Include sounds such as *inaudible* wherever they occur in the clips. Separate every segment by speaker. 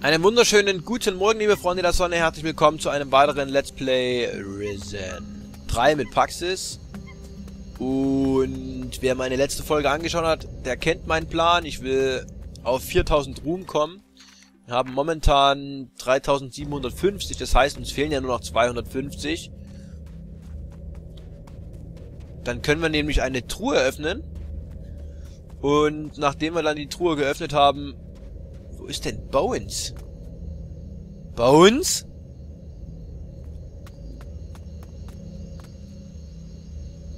Speaker 1: Einen wunderschönen guten Morgen, liebe Freunde der Sonne. Herzlich willkommen zu einem weiteren Let's Play Risen 3 mit Paxis. Und wer meine letzte Folge angeschaut hat, der kennt meinen Plan. Ich will auf 4000 Ruhm kommen. Wir haben momentan 3750, das heißt, uns fehlen ja nur noch 250. Dann können wir nämlich eine Truhe öffnen. Und nachdem wir dann die Truhe geöffnet haben, ist denn Bones? Bones?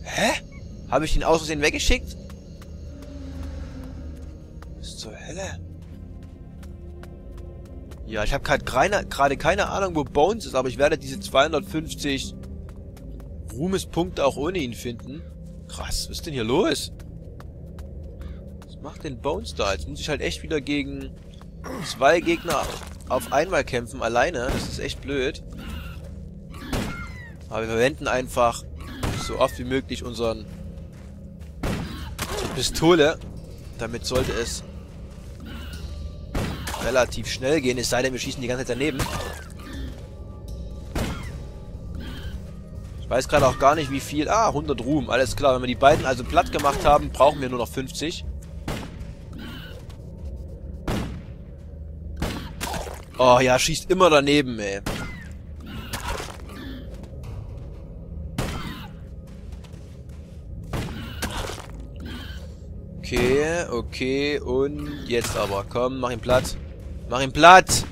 Speaker 1: Hä? Habe ich ihn aus Versehen weggeschickt? Was zur Hölle? Ja, ich habe gerade keine, keine Ahnung, wo Bones ist, aber ich werde diese 250 Ruhmespunkte auch ohne ihn finden. Krass, was ist denn hier los? Was macht denn Bones da? Jetzt muss ich halt echt wieder gegen zwei Gegner auf einmal kämpfen, alleine. Das ist echt blöd. Aber wir verwenden einfach so oft wie möglich unseren Pistole. Damit sollte es relativ schnell gehen, es sei denn, wir schießen die ganze Zeit daneben. Ich weiß gerade auch gar nicht, wie viel... Ah, 100 Ruhm, alles klar. Wenn wir die beiden also platt gemacht haben, brauchen wir nur noch 50. Oh ja, schießt immer daneben, ey. Okay, okay, und jetzt aber. Komm, mach ihn platt. Mach ihn platt!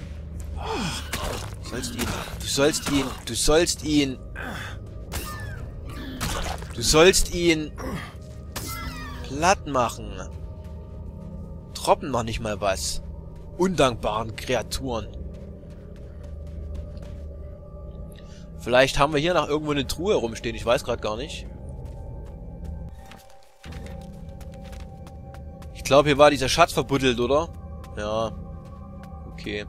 Speaker 1: Du sollst ihn. Du sollst ihn. Du sollst ihn. Du sollst ihn platt machen. Troppen noch nicht mal was. Undankbaren Kreaturen. Vielleicht haben wir hier noch irgendwo eine Truhe rumstehen. Ich weiß gerade gar nicht. Ich glaube, hier war dieser Schatz verbuddelt, oder? Ja. Okay.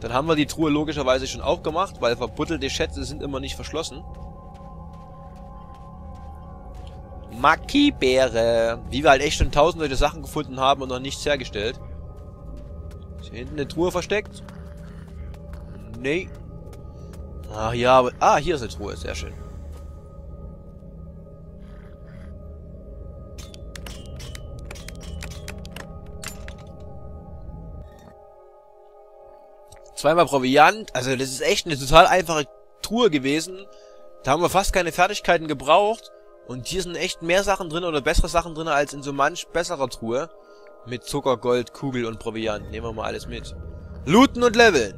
Speaker 1: Dann haben wir die Truhe logischerweise schon aufgemacht, weil verbuddelte Schätze sind immer nicht verschlossen. Maki-Beere. Wie wir halt echt schon tausend solche Sachen gefunden haben und noch nichts hergestellt. Hinten eine Truhe versteckt? Nee. Ach ja, aber... Ah, hier ist eine Truhe. Sehr schön. Zweimal Proviant. Also das ist echt eine total einfache Truhe gewesen. Da haben wir fast keine Fertigkeiten gebraucht. Und hier sind echt mehr Sachen drin oder bessere Sachen drin als in so manch besserer Truhe. Mit Zucker, Gold, Kugel und Proviant. Nehmen wir mal alles mit. Looten und Leveln.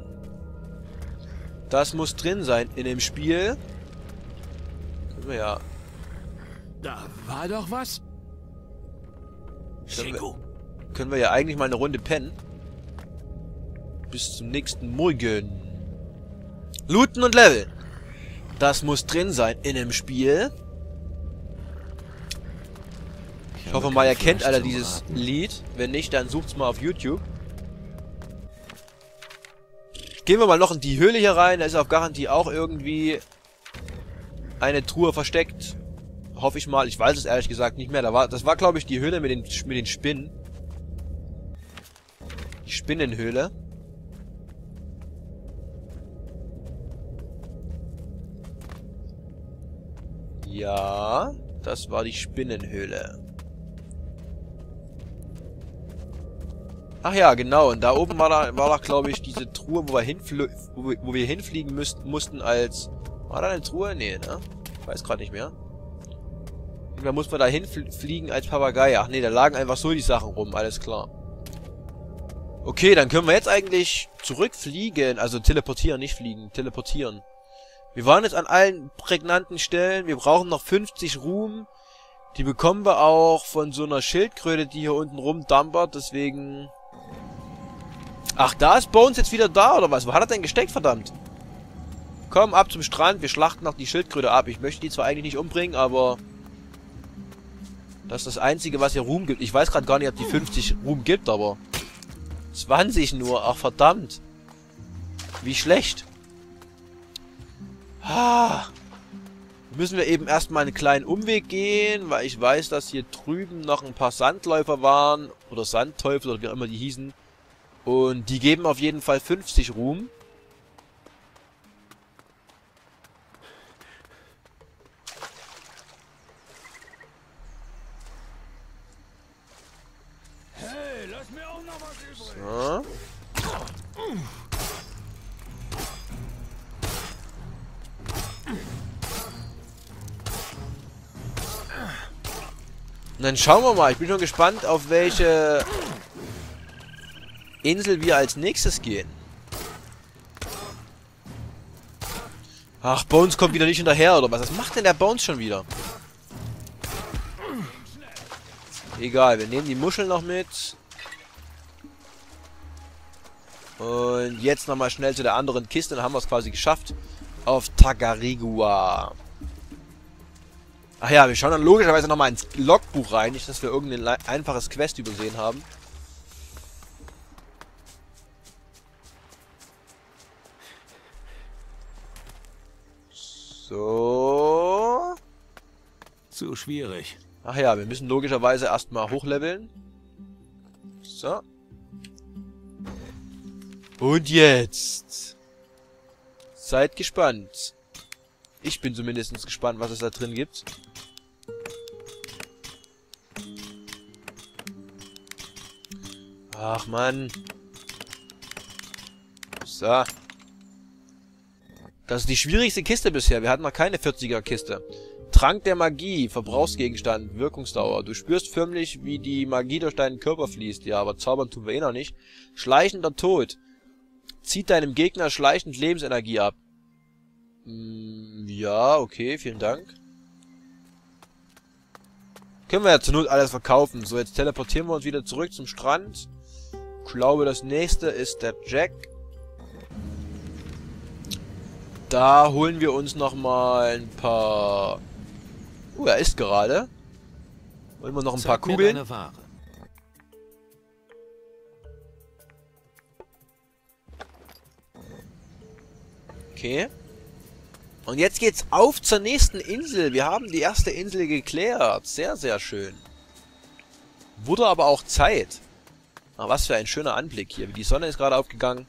Speaker 1: Das muss drin sein in dem Spiel. Können wir ja...
Speaker 2: Da war doch was.
Speaker 1: Können wir, können wir ja eigentlich mal eine Runde pennen. Bis zum nächsten Morgen. Looten und Leveln. Das muss drin sein in dem Spiel. Ich hoffe mal, ihr kennt alle dieses Lied. Wenn nicht, dann sucht's mal auf YouTube. Gehen wir mal noch in die Höhle hier rein. Da ist auf Garantie auch irgendwie eine Truhe versteckt. Hoffe ich mal. Ich weiß es ehrlich gesagt nicht mehr. Da war, das war, glaube ich, die Höhle mit den, mit den Spinnen. Die Spinnenhöhle. Ja, das war die Spinnenhöhle. Ach ja, genau. Und da oben war da, war da glaube ich, diese Truhe, wo wir, hinfl wo wir, hinfliegen müssten, mussten als... War da eine Truhe? Nee, ne? Weiß gerade nicht mehr. Da muss man da hinfliegen als Papagei. Ach nee, da lagen einfach so die Sachen rum. Alles klar. Okay, dann können wir jetzt eigentlich zurückfliegen. Also teleportieren, nicht fliegen. Teleportieren. Wir waren jetzt an allen prägnanten Stellen. Wir brauchen noch 50 Ruhm. Die bekommen wir auch von so einer Schildkröte, die hier unten rumdampert. Deswegen Ach, da ist Bones jetzt wieder da, oder was? Wo hat er denn gesteckt, verdammt? Komm, ab zum Strand. Wir schlachten noch die Schildkröte ab. Ich möchte die zwar eigentlich nicht umbringen, aber... Das ist das Einzige, was hier Ruhm gibt. Ich weiß gerade gar nicht, ob die 50 Ruhm gibt, aber... 20 nur. Ach, verdammt. Wie schlecht. Ah. Müssen wir eben erstmal einen kleinen Umweg gehen, weil ich weiß, dass hier drüben noch ein paar Sandläufer waren. Oder Sandteufel, oder wie auch immer die hießen. Und die geben auf jeden Fall 50 Ruhm.
Speaker 2: Hey, lass mir auch noch was übrig.
Speaker 1: So. Und dann schauen wir mal. Ich bin schon gespannt, auf welche Insel wir als nächstes gehen. Ach, Bones kommt wieder nicht hinterher, oder was? Was macht denn der Bones schon wieder? Egal, wir nehmen die Muscheln noch mit. Und jetzt nochmal schnell zu der anderen Kiste. Dann haben wir es quasi geschafft. Auf Tagarigua. Ach ja, wir schauen dann logischerweise nochmal ins Logbuch rein. Nicht, dass wir irgendein einfaches Quest übersehen haben. So.
Speaker 2: Zu schwierig.
Speaker 1: Ach ja, wir müssen logischerweise erstmal hochleveln. So. Und jetzt. Seid gespannt. Ich bin zumindest gespannt, was es da drin gibt. Ach, Mann. So. Das ist die schwierigste Kiste bisher. Wir hatten noch keine 40er-Kiste. Trank der Magie, Verbrauchsgegenstand, Wirkungsdauer. Du spürst förmlich, wie die Magie durch deinen Körper fließt. Ja, aber zaubern tun wir eh noch nicht. Schleichender Tod. Zieht deinem Gegner schleichend Lebensenergie ab. Hm, ja, okay, vielen Dank. Können wir ja zur Not alles verkaufen. So, jetzt teleportieren wir uns wieder zurück zum Strand. Ich glaube, das nächste ist der Jack. Da holen wir uns nochmal ein paar... Uh, er ist gerade. Holen wir noch ein
Speaker 2: Zeig
Speaker 1: paar Kugeln. Okay. Und jetzt geht's auf zur nächsten Insel. Wir haben die erste Insel geklärt. Sehr, sehr schön. Wurde aber auch Zeit. Ah, was für ein schöner Anblick hier. Die Sonne ist gerade aufgegangen.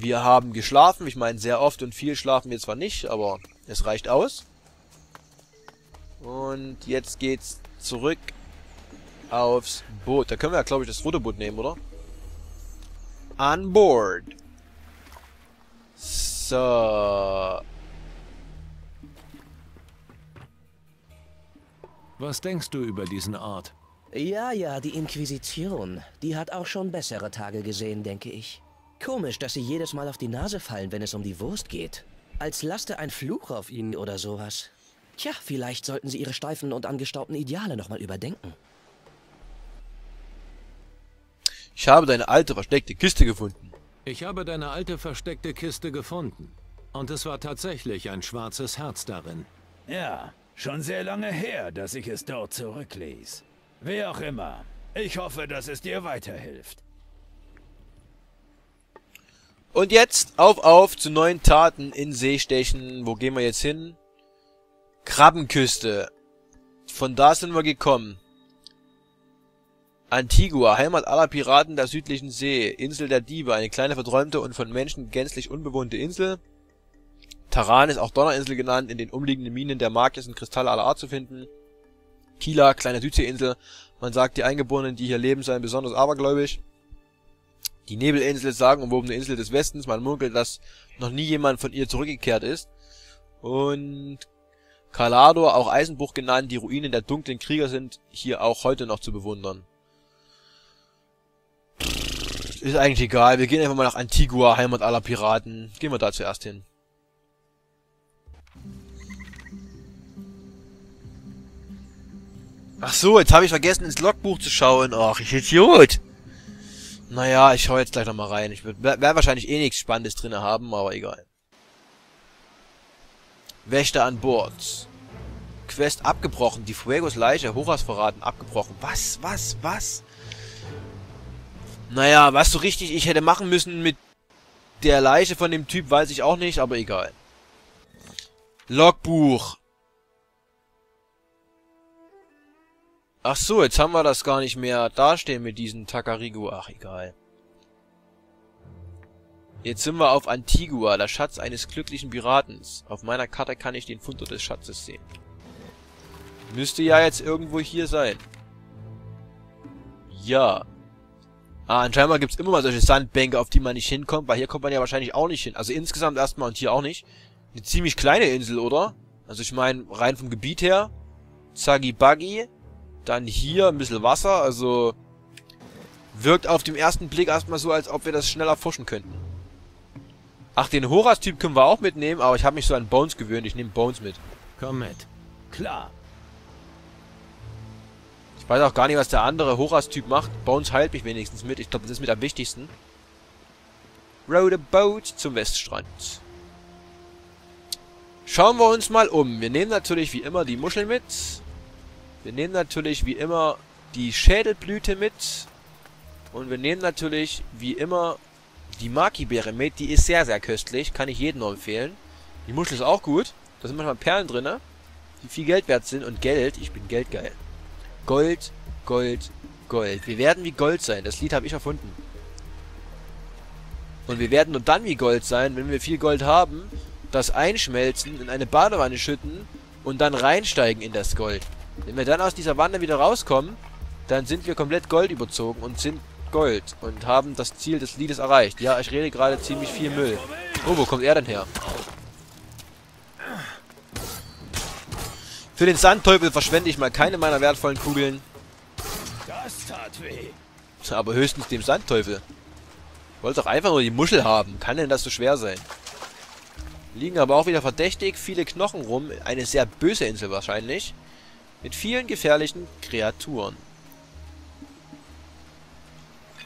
Speaker 1: Wir haben geschlafen. Ich meine, sehr oft und viel schlafen wir zwar nicht, aber es reicht aus. Und jetzt geht's zurück aufs Boot. Da können wir ja, glaube ich, das rote Boot nehmen, oder? On board. So.
Speaker 2: Was denkst du über diesen Ort?
Speaker 3: Ja, ja, die Inquisition. Die hat auch schon bessere Tage gesehen, denke ich. Komisch, dass sie jedes Mal auf die Nase fallen, wenn es um die Wurst geht. Als laste ein Fluch auf ihnen oder sowas. Tja, vielleicht sollten sie ihre steifen und angestaubten Ideale nochmal überdenken.
Speaker 1: Ich habe deine alte versteckte Kiste gefunden.
Speaker 2: Ich habe deine alte versteckte Kiste gefunden. Und es war tatsächlich ein schwarzes Herz darin.
Speaker 4: Ja, schon sehr lange her, dass ich es dort zurückließ. Wie auch immer. Ich hoffe, dass es dir weiterhilft.
Speaker 1: Und jetzt auf auf zu neuen Taten in Seestechen. Wo gehen wir jetzt hin? Krabbenküste. Von da sind wir gekommen. Antigua, Heimat aller Piraten der südlichen See. Insel der Diebe, eine kleine verträumte und von Menschen gänzlich unbewohnte Insel. Taran ist auch Donnerinsel genannt, in den umliegenden Minen der Magier sind Kristalle aller Art zu finden. Kila, kleine Südseeinsel. Man sagt, die Eingeborenen, die hier leben, seien besonders abergläubisch. Die Nebelinsel ist sagenumwobene Insel des Westens. Man munkelt, dass noch nie jemand von ihr zurückgekehrt ist. Und Kalador, auch Eisenbruch genannt, die Ruinen der dunklen Krieger sind hier auch heute noch zu bewundern. Ist eigentlich egal. Wir gehen einfach mal nach Antigua, Heimat aller Piraten. Gehen wir da zuerst hin. Ach so, jetzt habe ich vergessen, ins Logbuch zu schauen. Ach, ich Idiot. Naja, ich schau jetzt gleich nochmal rein. Ich werde wahrscheinlich eh nichts Spannendes drin haben, aber egal. Wächter an Bord. Quest abgebrochen. Die Fuegos Leiche, Horas verraten, abgebrochen. Was, was, was? Naja, was so richtig ich hätte machen müssen mit der Leiche von dem Typ, weiß ich auch nicht, aber egal. Logbuch. Ach so, jetzt haben wir das gar nicht mehr dastehen mit diesen Takarigu. Ach, egal. Jetzt sind wir auf Antigua, der Schatz eines glücklichen Piratens. Auf meiner Karte kann ich den Fund des Schatzes sehen. Müsste ja jetzt irgendwo hier sein. Ja. Ah, anscheinend gibt es immer mal solche Sandbänke, auf die man nicht hinkommt, weil hier kommt man ja wahrscheinlich auch nicht hin. Also insgesamt erstmal und hier auch nicht. Eine ziemlich kleine Insel, oder? Also ich meine, rein vom Gebiet her. Zagi Buggy. Dann hier ein bisschen Wasser, also... Wirkt auf dem ersten Blick erstmal so, als ob wir das schneller forschen könnten. Ach, den Horas-Typ können wir auch mitnehmen, aber ich habe mich so an Bones gewöhnt. Ich nehme Bones mit.
Speaker 2: Komm mit.
Speaker 4: Klar.
Speaker 1: Ich weiß auch gar nicht, was der andere Horas-Typ macht. Bones heilt mich wenigstens mit. Ich glaube, das ist mit am wichtigsten. Row the boat zum Weststrand. Schauen wir uns mal um. Wir nehmen natürlich wie immer die Muscheln mit. Wir nehmen natürlich wie immer die Schädelblüte mit. Und wir nehmen natürlich wie immer die Maki-Beere mit. Die ist sehr, sehr köstlich. Kann ich jedem nur empfehlen. Die Muschel ist auch gut. Da sind manchmal Perlen drin, die viel Geld wert sind. Und Geld, ich bin geldgeil. Gold, Gold, Gold. Wir werden wie Gold sein. Das Lied habe ich erfunden. Und wir werden nur dann wie Gold sein, wenn wir viel Gold haben, das einschmelzen, in eine Badewanne schütten und dann reinsteigen in das Gold. Wenn wir dann aus dieser Wanne wieder rauskommen, dann sind wir komplett Gold überzogen und sind Gold und haben das Ziel des Liedes erreicht. Ja, ich rede gerade ziemlich viel Müll. Oh, wo kommt er denn her? Für den Sandteufel verschwende ich mal keine meiner wertvollen Kugeln.
Speaker 4: Das tat weh.
Speaker 1: Aber höchstens dem Sandteufel. Wollte doch einfach nur die Muschel haben. Kann denn das so schwer sein? Liegen aber auch wieder verdächtig viele Knochen rum. Eine sehr böse Insel wahrscheinlich. Mit vielen gefährlichen Kreaturen.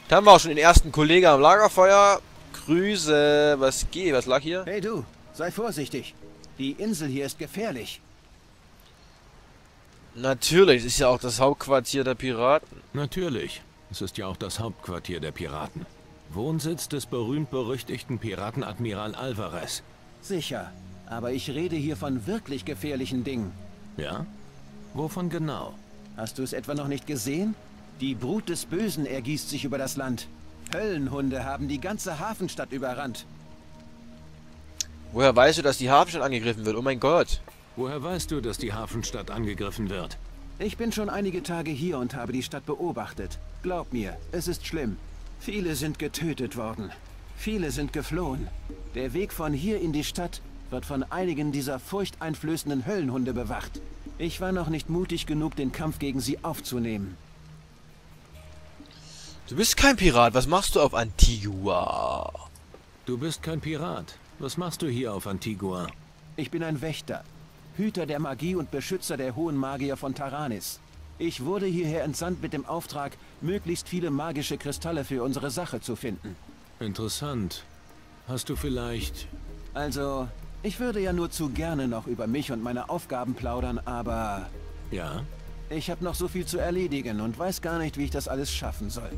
Speaker 1: Da haben wir auch schon den ersten Kollegen am Lagerfeuer. Grüße. Was geht? Was lag hier?
Speaker 5: Hey du, sei vorsichtig. Die Insel hier ist gefährlich.
Speaker 1: Natürlich, es ist ja auch das Hauptquartier der Piraten.
Speaker 2: Natürlich. Es ist ja auch das Hauptquartier der Piraten. Wohnsitz des berühmt-berüchtigten Piratenadmiral Alvarez.
Speaker 5: Sicher. Aber ich rede hier von wirklich gefährlichen Dingen.
Speaker 2: Ja? Wovon genau?
Speaker 5: Hast du es etwa noch nicht gesehen? Die Brut des Bösen ergießt sich über das Land. Höllenhunde haben die ganze Hafenstadt überrannt.
Speaker 1: Woher weißt du, dass die Hafenstadt angegriffen wird? Oh mein Gott.
Speaker 2: Woher weißt du, dass die Hafenstadt angegriffen wird?
Speaker 5: Ich bin schon einige Tage hier und habe die Stadt beobachtet. Glaub mir, es ist schlimm. Viele sind getötet worden. Viele sind geflohen. Der Weg von hier in die Stadt wird von einigen dieser furchteinflößenden Höllenhunde bewacht. Ich war noch nicht mutig genug, den Kampf gegen sie aufzunehmen.
Speaker 1: Du bist kein Pirat. Was machst du auf Antigua?
Speaker 2: Du bist kein Pirat. Was machst du hier auf Antigua?
Speaker 5: Ich bin ein Wächter. Hüter der Magie und Beschützer der hohen Magier von Taranis. Ich wurde hierher entsandt mit dem Auftrag, möglichst viele magische Kristalle für unsere Sache zu finden.
Speaker 2: Interessant. Hast du vielleicht...
Speaker 5: Also, ich würde ja nur zu gerne noch über mich und meine Aufgaben plaudern, aber...
Speaker 2: Ja?
Speaker 5: Ich habe noch so viel zu erledigen und weiß gar nicht, wie ich das alles schaffen soll.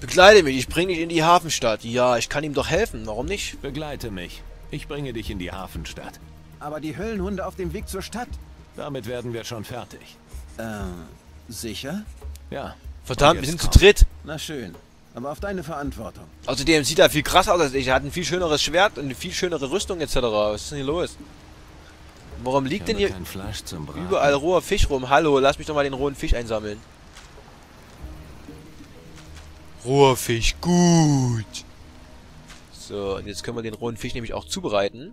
Speaker 1: Begleite mich, ich bringe dich in die Hafenstadt. Ja, ich kann ihm doch helfen, warum nicht?
Speaker 2: Begleite mich. Ich bringe dich in die Hafenstadt.
Speaker 5: Aber die Höllenhunde auf dem Weg zur Stadt?
Speaker 2: Damit werden wir schon fertig.
Speaker 5: Ähm, sicher?
Speaker 2: Ja.
Speaker 1: Verdammt, wir sind komm. zu dritt.
Speaker 5: Na schön. Aber auf deine Verantwortung.
Speaker 1: Außerdem sieht er viel krasser aus als ich. Er hat ein viel schöneres Schwert und eine viel schönere Rüstung etc. Was ist denn hier los? Warum liegt denn hier überall roher Fisch rum? Hallo, lass mich doch mal den rohen Fisch einsammeln. Roher Fisch, gut. So, und jetzt können wir den rohen Fisch nämlich auch zubereiten.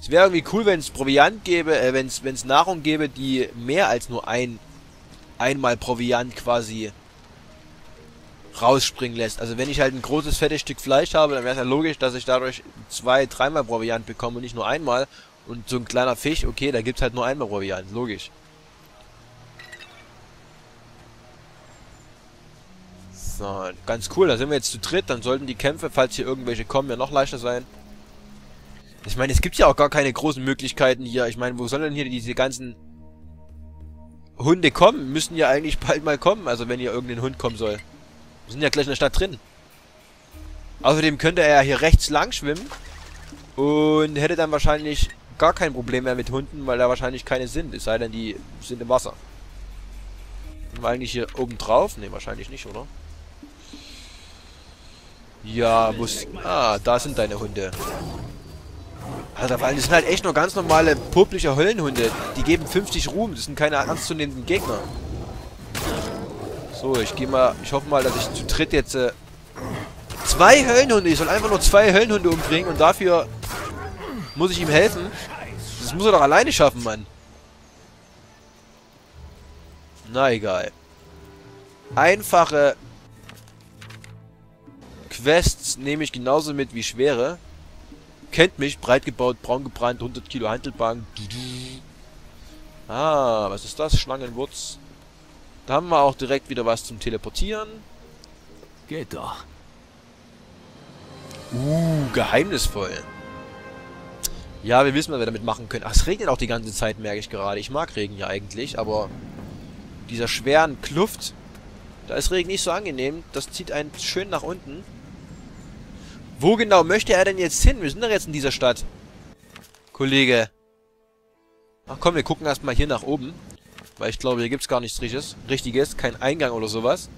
Speaker 1: Es wäre irgendwie cool, wenn es Proviant gäbe, äh, wenn es Nahrung gäbe, die mehr als nur ein einmal Proviant quasi rausspringen lässt. Also wenn ich halt ein großes, fettes Stück Fleisch habe, dann wäre es ja logisch, dass ich dadurch zwei, dreimal Proviant bekomme und nicht nur einmal. Und so ein kleiner Fisch, okay, da gibt's halt nur einmal Proviant, logisch. So, ganz cool, da sind wir jetzt zu dritt, dann sollten die Kämpfe, falls hier irgendwelche kommen, ja noch leichter sein. Ich meine, es gibt ja auch gar keine großen Möglichkeiten hier. Ich meine, wo sollen denn hier diese ganzen Hunde kommen? Müssen ja eigentlich bald mal kommen, also wenn hier irgendein Hund kommen soll. Wir sind ja gleich in der Stadt drin. Außerdem könnte er ja hier rechts lang schwimmen und hätte dann wahrscheinlich gar kein Problem mehr mit Hunden, weil da wahrscheinlich keine sind. Es sei denn, die sind im Wasser. Sind wir eigentlich hier oben drauf? Ne, wahrscheinlich nicht, oder? Ja, muss... Ah, da sind deine Hunde. Alter, weil das sind halt echt nur ganz normale publische Höllenhunde. Die geben 50 Ruhm. Das sind keine ernstzunehmenden Gegner. So, ich gehe mal... Ich hoffe mal, dass ich zu dritt jetzt... Äh, zwei Höllenhunde. Ich soll einfach nur zwei Höllenhunde umbringen und dafür muss ich ihm helfen. Das muss er doch alleine schaffen, Mann. Na egal. Einfache Quests nehme ich genauso mit wie schwere. Kennt mich, breit gebaut, braun gebrannt, 100 Kilo Handelbank. Ah, was ist das? Schlangenwurz. Da haben wir auch direkt wieder was zum Teleportieren.
Speaker 2: Geht doch.
Speaker 1: Uh, geheimnisvoll. Ja, wir wissen, was wir damit machen können. Ach, es regnet auch die ganze Zeit, merke ich gerade. Ich mag Regen ja eigentlich, aber dieser schweren Kluft, da ist Regen nicht so angenehm. Das zieht einen schön nach unten. Wo genau möchte er denn jetzt hin? Wir sind doch jetzt in dieser Stadt. Kollege. Ach komm, wir gucken erstmal hier nach oben. Weil ich glaube, hier gibt es gar nichts Richtiges. Richtiges, kein Eingang oder sowas.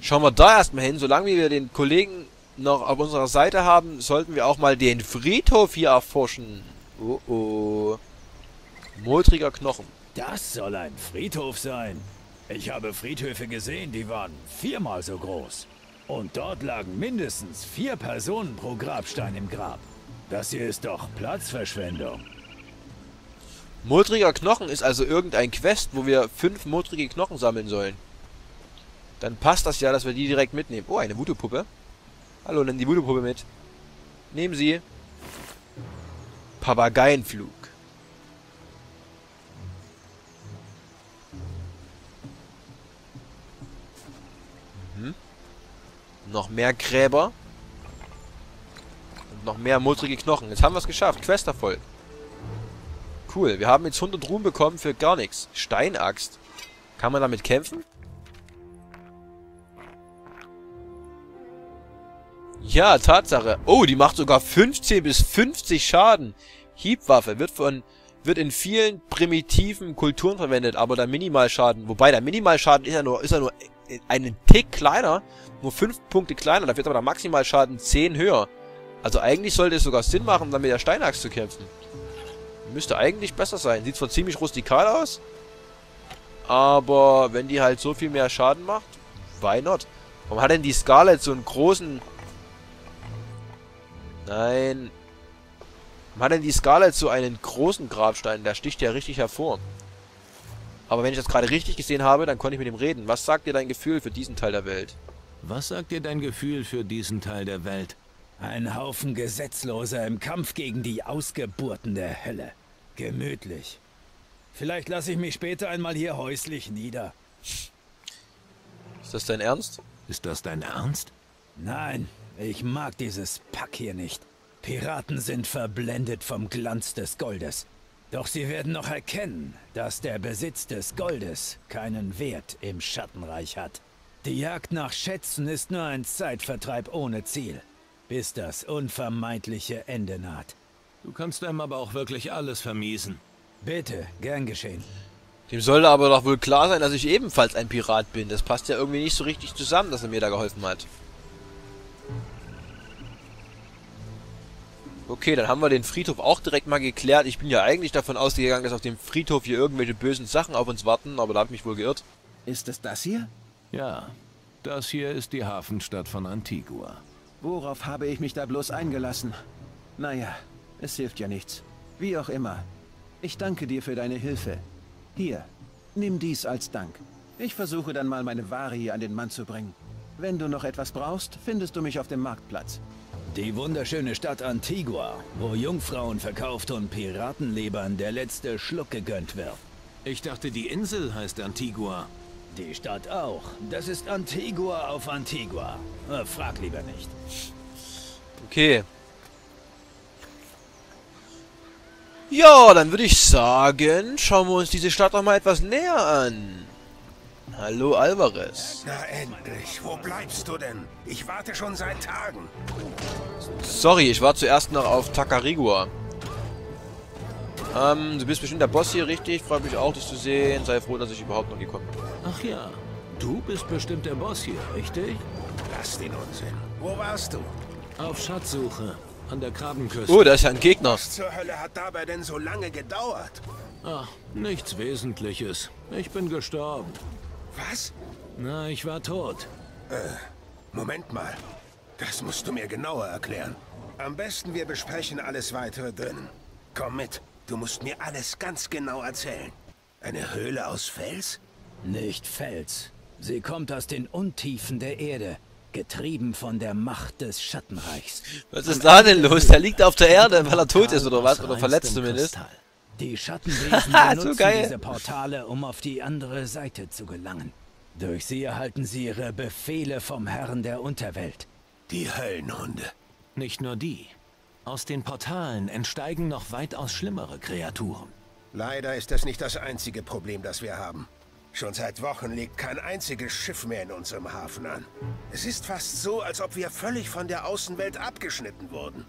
Speaker 1: Schauen wir da erstmal hin. Solange wir den Kollegen noch auf unserer Seite haben, sollten wir auch mal den Friedhof hier erforschen. Oh oh. Modriger Knochen.
Speaker 4: Das soll ein Friedhof sein. Ich habe Friedhöfe gesehen, die waren viermal so groß. Und dort lagen mindestens vier Personen pro Grabstein im Grab. Das hier ist doch Platzverschwendung.
Speaker 1: Modriger Knochen ist also irgendein Quest, wo wir fünf modrige Knochen sammeln sollen. Dann passt das ja, dass wir die direkt mitnehmen. Oh, eine Voodoo-Puppe. Hallo, nimm die Voodoo-Puppe mit. Nehmen Sie. Papageienflug. Mhm. Noch mehr Gräber. Und noch mehr modrige Knochen. Jetzt haben wir es geschafft. Questerfolg. Cool. Wir haben jetzt 100 Ruhm bekommen für gar nichts. Steinaxt. Kann man damit kämpfen? Ja, Tatsache. Oh, die macht sogar 15 bis 50 Schaden. Hiebwaffe wird von wird in vielen primitiven Kulturen verwendet, aber der Minimalschaden, wobei der Minimalschaden ist ja nur ist ja nur einen Tick kleiner, nur 5 Punkte kleiner, da wird aber der Maximalschaden 10 höher. Also eigentlich sollte es sogar Sinn machen, dann mit der Steinaxt zu kämpfen. Müsste eigentlich besser sein. Sieht zwar ziemlich rustikal aus, aber wenn die halt so viel mehr Schaden macht, why not? Warum hat denn die Scarlet so einen großen Nein. Warum hat denn die Scarlet so einen großen Grabstein? Der sticht ja richtig hervor. Aber wenn ich das gerade richtig gesehen habe, dann konnte ich mit ihm reden. Was sagt dir dein Gefühl für diesen Teil der Welt?
Speaker 2: Was sagt dir dein Gefühl für diesen Teil der Welt?
Speaker 4: Ein Haufen Gesetzloser im Kampf gegen die Ausgeburten der Hölle. Gemütlich. Vielleicht lasse ich mich später einmal hier häuslich nieder.
Speaker 1: Ist das dein Ernst?
Speaker 2: Ist das dein Ernst?
Speaker 4: Nein, ich mag dieses Pack hier nicht. Piraten sind verblendet vom Glanz des Goldes. Doch sie werden noch erkennen, dass der Besitz des Goldes keinen Wert im Schattenreich hat. Die Jagd nach Schätzen ist nur ein Zeitvertreib ohne Ziel, bis das unvermeidliche Ende naht.
Speaker 2: Du kannst einem aber auch wirklich alles vermiesen.
Speaker 4: Bitte, gern geschehen.
Speaker 1: Dem sollte aber doch wohl klar sein, dass ich ebenfalls ein Pirat bin. Das passt ja irgendwie nicht so richtig zusammen, dass er mir da geholfen hat. Okay, dann haben wir den Friedhof auch direkt mal geklärt. Ich bin ja eigentlich davon ausgegangen, dass auf dem Friedhof hier irgendwelche bösen Sachen auf uns warten, aber da habe ich mich wohl geirrt.
Speaker 5: Ist es das hier?
Speaker 2: Ja, das hier ist die Hafenstadt von Antigua.
Speaker 5: Worauf habe ich mich da bloß eingelassen? Naja, es hilft ja nichts. Wie auch immer. Ich danke dir für deine Hilfe. Hier, nimm dies als Dank. Ich versuche dann mal meine Ware hier an den Mann zu bringen. Wenn du noch etwas brauchst, findest du mich auf dem Marktplatz.
Speaker 4: Die wunderschöne Stadt Antigua, wo Jungfrauen verkauft und Piratenlebern der letzte Schluck gegönnt wird.
Speaker 2: Ich dachte, die Insel heißt Antigua.
Speaker 4: Die Stadt auch. Das ist Antigua auf Antigua. Äh, frag lieber nicht.
Speaker 1: Okay. Ja, dann würde ich sagen, schauen wir uns diese Stadt noch mal etwas näher an. Hallo Alvarez.
Speaker 6: Na endlich, wo bleibst du denn? Ich warte schon seit Tagen.
Speaker 1: Sorry, ich war zuerst noch auf Takarigua. Ähm, du bist bestimmt der Boss hier, richtig? Freut mich auch, dich zu sehen. Sei froh, dass ich überhaupt noch gekommen bin.
Speaker 2: Ach ja, du bist bestimmt der Boss hier, richtig?
Speaker 6: Lass den Unsinn. Wo warst du?
Speaker 2: Auf Schatzsuche. An der Krabbenküste.
Speaker 1: Oh, da ist ja ein Gegner.
Speaker 6: Was zur Hölle hat dabei denn so lange gedauert?
Speaker 2: Ach, nichts Wesentliches. Ich bin gestorben.
Speaker 6: Was?
Speaker 2: Na, ich war tot.
Speaker 6: Moment mal. Das musst du mir genauer erklären. Am besten wir besprechen alles weitere drinnen. Komm mit. Du musst mir alles ganz genau erzählen. Eine Höhle aus Fels?
Speaker 4: Nicht Fels. Sie kommt aus den Untiefen der Erde, getrieben von der Macht des Schattenreichs.
Speaker 1: Was ist da denn los? Der liegt auf der Erde, weil er tot ist oder was? Oder verletzt zumindest.
Speaker 4: Die Schattenwesen *laughs*
Speaker 1: So
Speaker 4: benutzen
Speaker 1: geil.
Speaker 4: diese Portale, um auf die andere Seite zu gelangen. Durch sie erhalten sie ihre Befehle vom Herrn der Unterwelt.
Speaker 6: Die Höllenhunde.
Speaker 2: Nicht nur die. Aus den Portalen entsteigen noch weitaus schlimmere Kreaturen.
Speaker 6: Leider ist das nicht das einzige Problem, das wir haben. Schon seit Wochen legt kein einziges Schiff mehr in unserem Hafen an. Es ist fast so, als ob wir völlig von der Außenwelt abgeschnitten wurden.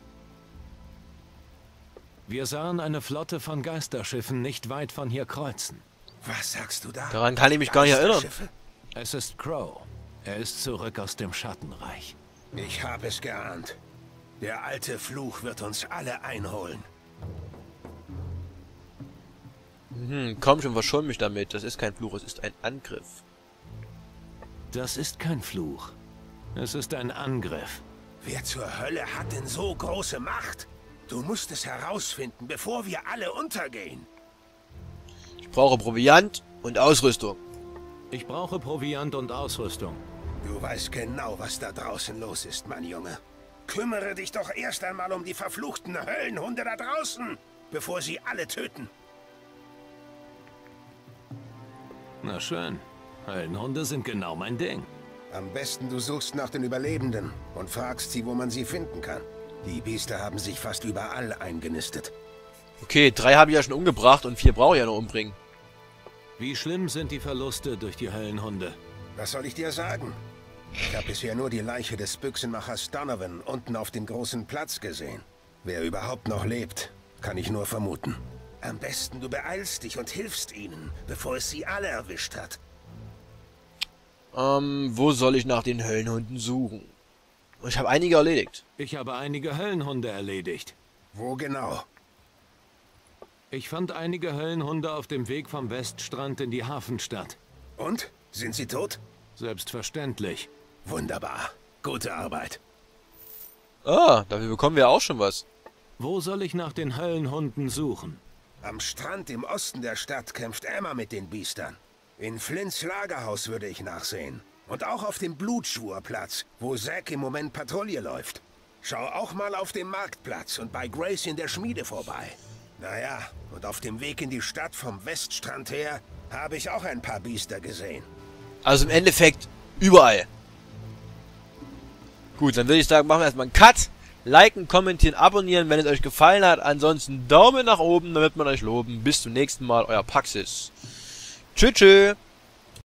Speaker 2: Wir sahen eine Flotte von Geisterschiffen nicht weit von hier kreuzen.
Speaker 6: Was sagst du da?
Speaker 1: Daran kann ich mich gar nicht erinnern.
Speaker 6: Geisterschiffe?
Speaker 2: Es ist Crow. Er ist zurück aus dem Schattenreich.
Speaker 6: Ich habe es geahnt. Der alte Fluch wird uns alle einholen.
Speaker 1: Hm, komm schon, verschon mich damit. Das ist kein Fluch, es ist ein Angriff.
Speaker 2: Das ist kein Fluch. Es ist ein Angriff.
Speaker 6: Wer zur Hölle hat denn so große Macht? Du musst es herausfinden, bevor wir alle untergehen.
Speaker 1: Ich brauche Proviant und Ausrüstung.
Speaker 2: Ich brauche Proviant und Ausrüstung.
Speaker 6: Du weißt genau, was da draußen los ist, mein Junge. Kümmere dich doch erst einmal um die verfluchten Höllenhunde da draußen, bevor sie alle töten.
Speaker 2: Na schön. Höllenhunde sind genau mein Ding.
Speaker 6: Am besten du suchst nach den Überlebenden und fragst sie, wo man sie finden kann. Die Biester haben sich fast überall eingenistet.
Speaker 1: Okay, drei habe ich ja schon umgebracht und vier brauche ich ja noch umbringen.
Speaker 2: Wie schlimm sind die Verluste durch die Höllenhunde?
Speaker 6: Was soll ich dir sagen? Ich habe bisher nur die Leiche des Büchsenmachers Donovan unten auf dem großen Platz gesehen. Wer überhaupt noch lebt, kann ich nur vermuten. Am besten du beeilst dich und hilfst ihnen, bevor es sie alle erwischt hat.
Speaker 1: Ähm, wo soll ich nach den Höllenhunden suchen? Ich habe einige erledigt.
Speaker 2: Ich habe einige Höllenhunde erledigt.
Speaker 6: Wo genau?
Speaker 2: Ich fand einige Höllenhunde auf dem Weg vom Weststrand in die Hafenstadt.
Speaker 6: Und? Sind sie tot?
Speaker 2: Selbstverständlich.
Speaker 6: Wunderbar. Gute Arbeit.
Speaker 1: Ah, dafür bekommen wir auch schon was.
Speaker 2: Wo soll ich nach den Höllenhunden suchen?
Speaker 6: Am Strand im Osten der Stadt kämpft Emma mit den Biestern. In Flints Lagerhaus würde ich nachsehen. Und auch auf dem Blutschwurplatz, wo Zack im Moment Patrouille läuft. Schau auch mal auf dem Marktplatz und bei Grace in der Schmiede vorbei. Naja, und auf dem Weg in die Stadt vom Weststrand her habe ich auch ein paar Biester gesehen.
Speaker 1: Also im Endeffekt überall. Gut, dann würde ich sagen, machen wir erstmal einen Cut. Liken, kommentieren, abonnieren, wenn es euch gefallen hat. Ansonsten Daumen nach oben, damit man euch loben. Bis zum nächsten Mal, euer Paxis. Tschüss, tschüss.